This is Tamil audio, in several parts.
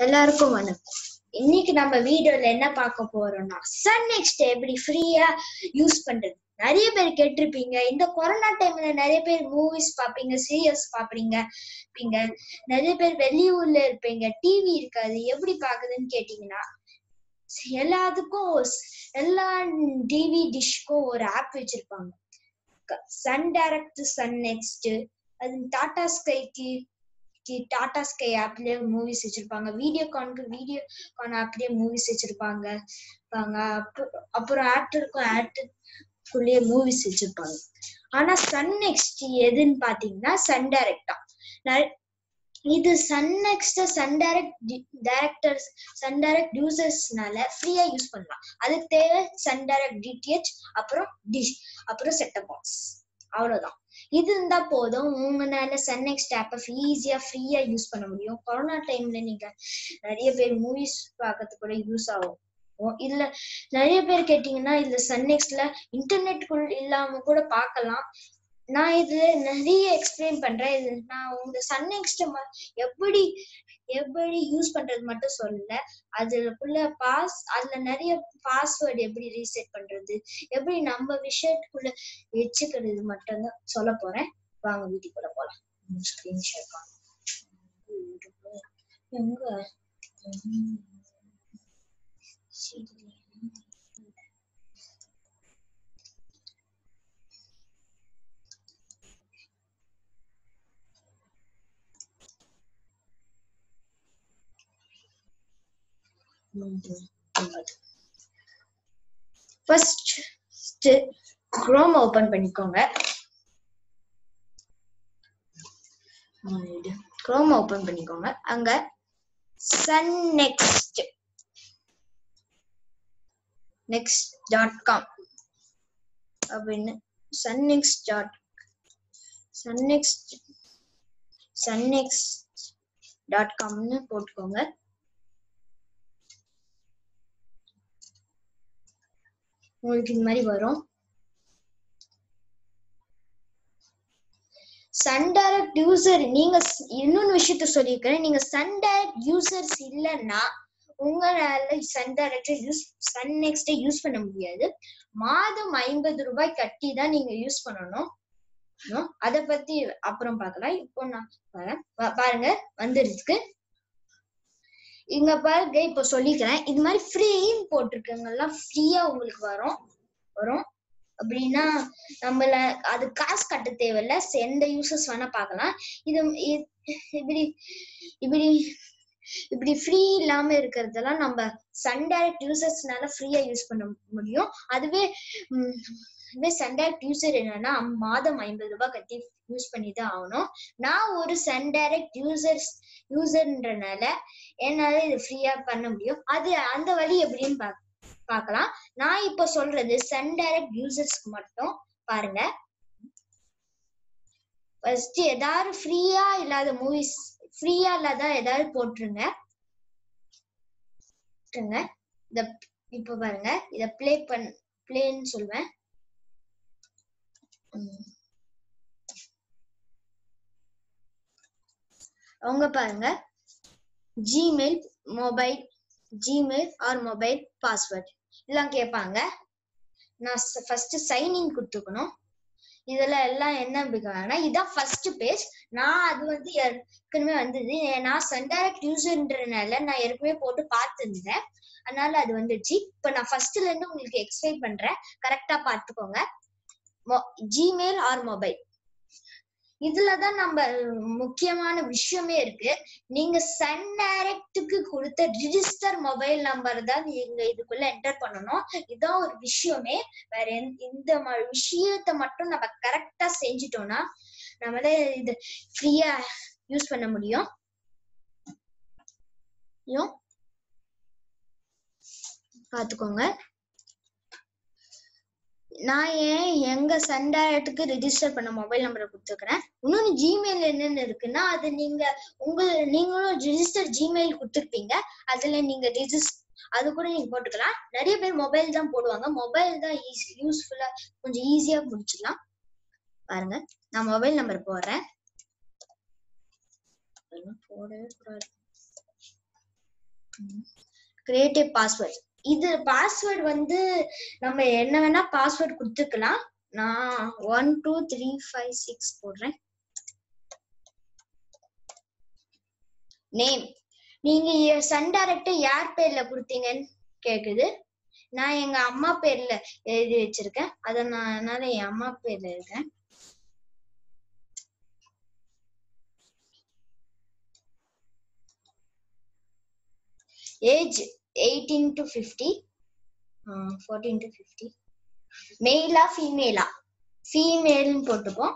எல்லாருக்கும் வணக்கம். இன்னைக்கு நம்ம வீடியோல என்ன பார்க்க போறோம்னா சன் நெக்ஸ்ட் எப்படி ஃப்ரீயா யூஸ் பண்றது. நிறைய பேர் கேட்டிருப்பீங்க இந்த கொரோனா டைம்ல நிறைய பேர் மூவிஸ் பாப்பீங்க சீரியல்ஸ் பாப்பீங்க நிறைய பேர் வெளியூர்ல இருப்பீங்க டிவி இருக்காது எப்படி பாக்குதுன்னு கேட்டீங்கன்னா எல்லாத்துக்கும் எல்லா டிவி டிஷ்க்கும் ஒரு ஆப் வச்சிருப்பாங்க. சன் டைரக்ட் சன் நெக்ஸ்ட் அது டாடா ஸ்கைக்கு டாடா ஸ்கை ஆப்லயே மூவிஸ் வச்சிருப்பாங்க. வீடியோ கானுக்கு வீடியோ கான் ஆப்லயே மூவிஸ் வச்சிருப்பாங்க. இருப்பாங்க. அப்புறம் அப்புறம் ஆக்டருக்கும் ஆக்டருக்குள்ளேயே மூவிஸ் வச்சிருப்பாங்க. ஆனா சன் நெக்ஸ்ட் எதுன்னு பாத்தீங்கன்னா சன் டைரக்டா இது Sun NXT Sun Direct directors Sun Direct யூசர்ஸ்னால ஃப்ரீயா யூஸ் பண்ணலாம். அதுக்கு தேவை சன் டைரக்ட் டிடிஹெச் அப்புறம் டிஷ் அப்புறம் செட்டப் பாக்ஸ் அவ்வளவுதான். இது இருந்தா போதும். உங்களால சன் நெக்ஸ்ட் ஆப்பை ஈஸியா ஃப்ரீயா யூஸ் பண்ண முடியும். கொரோனா டைம்ல நீங்க நிறைய பேர் மூவிஸ் பார்க்கறது கூட யூஸ் ஆகும். இல்ல நிறைய பேர் கேட்டீங்கன்னா இதுல சன் நெக்ஸ்ட்ல இன்டர்நெட் இல்லாம கூட பார்க்கலாம். நான் இது நிறைய எக்ஸ்பிளைன் பண்றேன். இது நான் உங்க சன் நெக்ஸ்ட் எப்படி எப்படி யூஸ் பண்றது மட்டும் சொல்லல. அதுக்குள்ள பாஸ் அதுல நிறைய பாஸ்வேர்டு எப்படி ரீசெட் பண்றது எப்படி நம்ம விஷயத்துக்குள்ள வச்சுக்கிறது மட்டும்தான் சொல்ல போறேன். வாங்க வீட்டுக்குள்ள போலாம். ஸ்கிரீன் ஷேர் எங்க? ஃபர்ஸ்ட் குரோம் ஓபன் பண்ணிக்கோங்க. குரோம் ஓபன் பண்ணிக்கோங்க. அங்க Sun NXT NXT dot com அப்படின்னு Sun NXT dot Sun NXT Sun NXT dot காம்னு போட்டுக்கோங்க. உங்களுக்கு இந்த மாதிரி வரும். சன் டைரக்ட் யூசர் நீங்க இன்னொன்னு விஷயத்த சொல்லியிருக்கிறேன். நீங்க சன் டைரக்ட் யூசர்ஸ் இல்லைன்னா உங்களால Sun Direct use Sun NXT use பண்ண முடியாது. மாதம் ஐம்பது ரூபாய் கட்டி தான் நீங்க யூஸ் பண்ணணும். அத பத்தி அப்புறம் பார்க்கலாம். இப்போ நான் பாருங்க வந்துருக்கு இங்க பாருங்க இப்போ சொல்லிக்கிறேன். இது மாதிரி ஃப்ரீன்னு போட்டிருக்கவங்கலாம் ஃப்ரீயா உங்களுக்கு வரும். வரும். அப்படின்னா நம்மள அது காசு கட்ட தேவையில்ல. எந்த யூசஸ் வேணா பார்க்கலாம். இது இ- இப்படி இப்படி இப்படி ஃப்ரீ இல்லாம இருக்கிறதெல்லாம் நம்ம சன் டைரக்ட் யூசர்ஸ்னால ஃப்ரீயா யூஸ் பண்ண முடியும். அதுவே இந்த இதுவே யூசர் என்னன்னா மாதம் ஐம்பது ரூபாய் கட்டி யூஸ் பண்ணி தான் ஆகணும். நான் ஒரு சன்டைரக்ட் யூசர்ஸ் யூசர்ன்றனால என்னால இது ஃப்ரீயா பண்ண முடியும். அது அந்த வழி எப்படின்னு பா பார்க்கலாம் நான் இப்ப சொல்றது சன்டைரக்ட் யூசர்ஸ்க்கு மட்டும் பாருங்க. ஃபர்ஸ்ட் ஏதாவது ஃப்ரீயா இல்லாத மூவிஸ் ஃப்ரீயா இல்லாத ஏதாவது போட்டுருங்க. போட்டுருங்க. இத இப்ப பாருங்க. இத ப்ளே பண் ப்ளேன்னு சொல்வேன் அவங்க பாருங்க. Gmail mobile Gmail or mobile password எல்லாம் கேட்பாங்க நான் ஃபர்ஸ்ட் சைன்இன் கொடுத்துக்கணும் இதுல எல்லாம் என்ன அப்படின்னா இதான் ஃபர்ஸ்ட் பேஜ் நான் அது வந்து ஏற்கனவே வந்தது. நான் சன் டைரக்ட் நான் ஏற்கனவே போட்டு பார்த்துருந்தேன். அதனால அது வந்துச்சு. இப்ப நான் ஃபர்ஸ்ட்ல இருந்து உங்களுக்கு எக்ஸ்பிளைன் பண்றேன். கரெக்டா பார்த்துக்கோங்க. ஜிமெயில் ஆர் மொபைல் இதுலதான் நம்ம முக்கியமான விஷயமே இருக்கு. நீங்க சன் டைரக்டுக்கு கொடுத்த ரிஜிஸ்டர் மொபைல் நம்பர் தான் நீங்க இதுக்குள்ள என்டர் பண்ணணும். இதான் ஒரு விஷயமே. வேற எந்த- இந்த விஷயத்தை விஷயத்த மட்டும் நம்ம கரெக்டா செஞ்சிட்டோம்னா நம்மளே இது ஃப்ரீயா யூஸ் பண்ண முடியும். பாத்துக்கோங்க நான் ஏன் எங்க சண்டாயத்துக்கு ரிஜிஸ்டர் பண்ண மொபைல் நம்பரை கொடுத்துருக்கிறேன்? இன்னொன்னு ஜிமெயில் என்னென்ன இருக்குன்னா அது நீங்க உங்க நீங்களும் ரிஜிஸ்டர் ஜிமெயில் கொடுத்துருப்பீங்க. அதுல நீங்க ரிஜிஸ்டர் அது கூட நீங்க போட்டுக்கலாம். நிறைய பேர் மொபைல் தான் போடுவாங்க. மொபைல் தான் ஈஸி யூஸ்ஃபுல்லா கொஞ்சம் ஈஸியா முடிச்சிடலாம். பாருங்க நான் மொபைல் நம்பர் போடுறேன். போடவே கூடாது. கிரியேட்டிவ் பாஸ்வேர்ட் இது பாஸ்வேர்டு வந்து நம்ம என்ன வேணா பாஸ்வேர்டு கொடுத்துக்கலாம். நான் one two three five six போடுறேன். நேம் நீங்க சன் டைரக்ட் யார் பேர்ல கொடுத்தீங்கன்னு கேக்குது. நான் எங்க அம்மா பேர்ல எழுதி வச்சிருக்கேன். அதனால என் அம்மா பேர்ல இருக்கேன் age eighteen to fifty fourteen to fifty மெயிலா ஃபீமேலா ஃபீமேல்னு போட்டுப்போம்.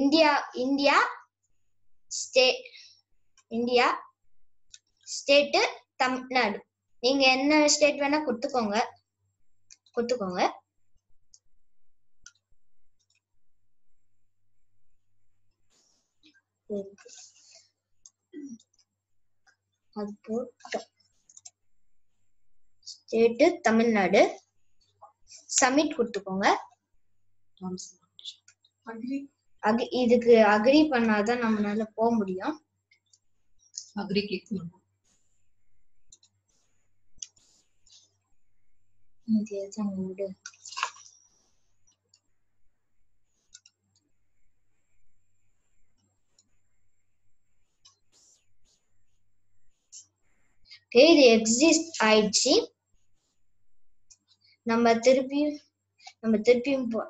India India stay India state Tamil Nadu. நீங்க என்ன ஸ்டேட் வேணா கொடுத்துக்கோங்க. கொடுத்துக்கோங்க. அது போட்டோம். ஸ்டேட்டு தமிழ்நாடு. சப்மிட் கொடுத்துக்கோங்க. அக்ரி. இதுக்கு அக்ரி பண்ணாதான் நம்மளால போக முடியும். அக்ரி கிளிக் பண்ணுவோம் Okay, எக்ஸிஸ்ட் ஆயிடுச்சு. நம்ம திருப்பியும் நம்ம திருப்பியும்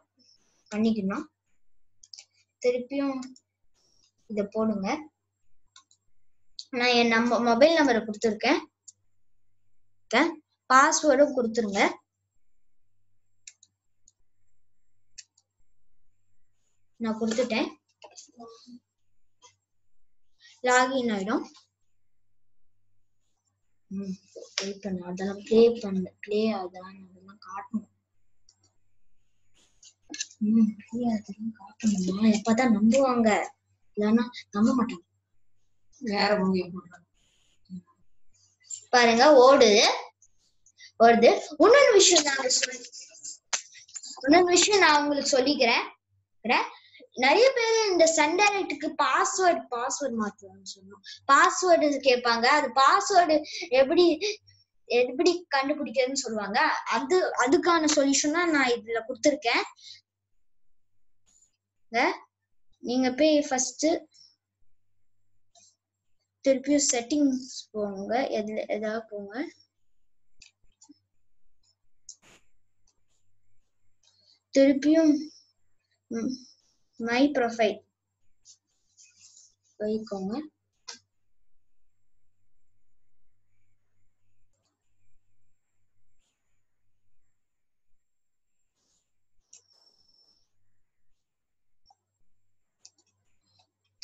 பண்ணிக்கணும். திருப்பியும் இத போடுங்க. நான் என் நம்ம மொபைல் நம்பரை கொடுத்துருக்கேன். பாஸ்வேர்டும் கொடுத்துருங்க. நான் கொடுத்துட்டேன். லாகின் ஆயிடும். ம் வெயிட் பண்ணு. அதெல்லாம் ப்ளே பண்ணு. ப்ளே ஆகுதான் காட்டணும். ம் ப்ளே காட்டணுமா. எப்பதான் நம்புவாங்க? இல்லைன்னா நம்ப மாட்டாங்க. வேற மூவி போடுறாங்க பாருங்க ஓடுது ஓடுது. இன்னொரு விஷயம் நான் சொல்லி இன்னொரு விஷயம் நான் உங்களுக்கு சொல்லிக்கிறேன். நிறைய பேர் இந்த சன் டைரக்டுக்கு பாஸ்வேர்டு பாஸ்வேர்ட் மாத்துவாங்கன்னு சொன்னோம். பாஸ்வேர்டு கேட்பாங்க அது பாஸ்வேர்டு எப்படி எப்படி கண்டுபிடிக்கிறதுன்னு சொல்லுவாங்க. அது அதுக்கான சொல்யூஷன் தான் நான் இதுல கொடுத்துருக்கேன். நீங்க போய் ஃபர்ஸ்ட் திருப்பியும் செட்டிங்ஸ் போங்க. எதுல ஏதாவது போங்க. திருப்பியும் மை ப்ரொஃபைல் வைக்கோங்க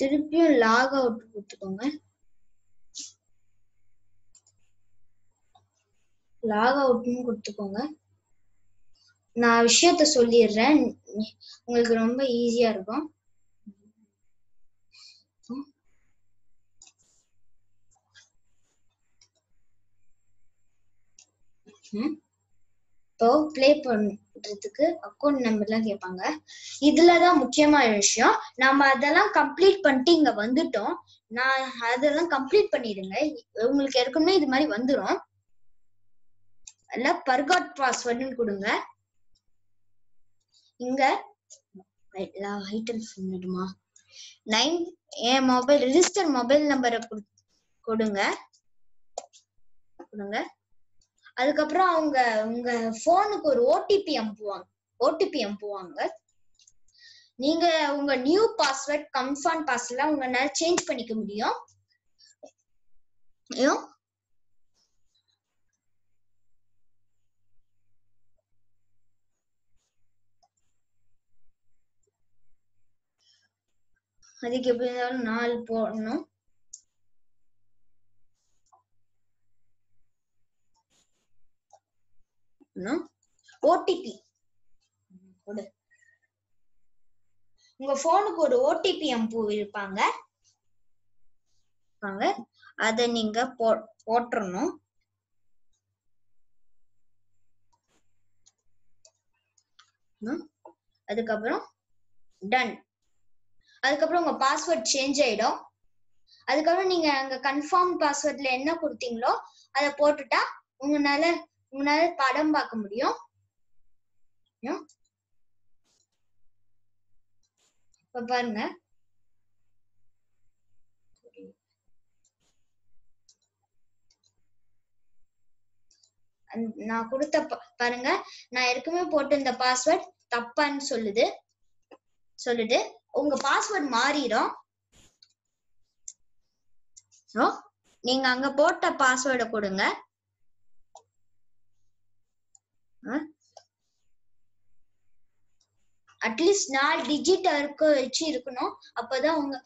திருப்பியும் லாக் அவுட் கொடுத்துக்கோங்க. லாக் அவுட்னு கொடுத்துக்கோங்க. நான் விஷயத்த சொல்லிடுறேன். உங்களுக்கு ரொம்ப ஈஸியா இருக்கும். ம். இப்போ ப்ளே பண்றதுக்கு அக்கௌண்ட் நம்பர்லாம் கேட்பாங்க இதுலதான் முக்கியமான விஷயம். நம்ம அதெல்லாம் கம்ப்ளீட் பண்ணிட்டு இங்க வந்துட்டோம். நான் அதெல்லாம் கம்ப்ளீட் பண்ணிடுங்க. உங்களுக்கு ஏற்கனவே இது மாதிரி வந்துடும் அல்ல பர்காட் பாஸ்வேர்டுன்னு கொடுங்க. இங்க ஐட்டல் பண்ணிடுமா நைன் என் மொபைல் ரிஜிஸ்டர் மொபைல் நம்பரை கொடுங்க. கொடுங்க. அதுக்கப்புறம் அவங்க உங்க போனுக்கு ஒரு ஓடிபி அனுப்புவாங்க ஓடிபி அனுப்புவாங்க நீங்க உங்க நியூ பாஸ்வேர்ட் கன்ஃபார்ம் பாஸ்வேர்ட்ல உங்களால சேஞ்ச் பண்ணிக்க முடியும். ஐயோ. அதுக்கு எப்படி இருந்தாலும் நாலு போடணும். ஓடிபி கொடு. உங்க போனுக்கு ஒரு ஓடிபி அம்பு இருப்பாங்க. இருப்பாங்க அத நீங்க போட்டுறணும். அதுக்கப்புறம் டன் அதுக்கப்புறம் உங்க பாஸ்வேர்ட் சேஞ்ச் ஆயிடும். அதுக்கப்புறம் நீங்க அங்க கன்ஃபார்ம் பாஸ்வேர்ட்ல என்ன கொடுத்தீங்களோ அதை போட்டுட்டா உங்களால உங்களால படம் பார்க்க முடியும். இப்ப பாருங்க. நான் கொடுத்த ப- பாருங்க. நான் ஏற்கனவே போட்டிருந்த இந்த பாஸ்வேர்ட் தப்பான்னு சொல்லுது. சொல்லுது. உங்க பாஸ்வேர்ட் மாறிடும் நீங்க அங்க போட்ட பாஸ்வேர்டை கொடுங்க. அட்லீஸ்ட் நாலு டிஜிட் இருக்க வச்சு இருக்கணும். அப்பதான் உங்க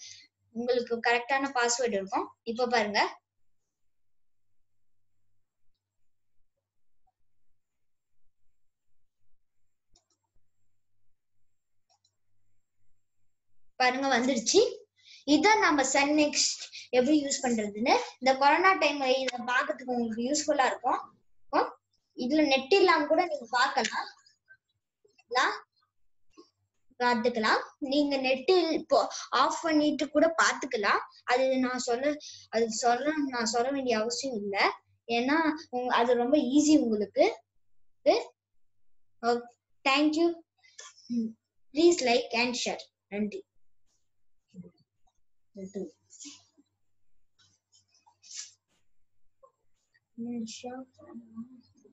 உங்களுக்கு கரெக்டான பாஸ்வேர்டு இருக்கும். இப்ப பாருங்க. பாருங்க வந்துருச்சு. இதான் நம்ம சன் நெக்ஸ்ட் எப்படி யூஸ் பண்றதுன்னு இந்த கொரோனா டைம்ல இதை பாக்குறதுக்கு உங்களுக்கு யூஸ்ஃபுல்லா இருக்கும். இதுல நெட் இல்லாம கூட நீங்க பாக்கலாம் பார்த்துக்கலாம். நீங்க நெட் இப்போ ஆஃப் பண்ணிட்டு கூட பாத்துக்கலாம் அது நான் சொல்ல அது சொல்ல நான் சொல்ல வேண்டிய அவசியம் இல்லை. ஏன்னா அது ரொம்ப ஈஸி உங்களுக்கு. Thank you please like and share நன்றி. நன்றி sure.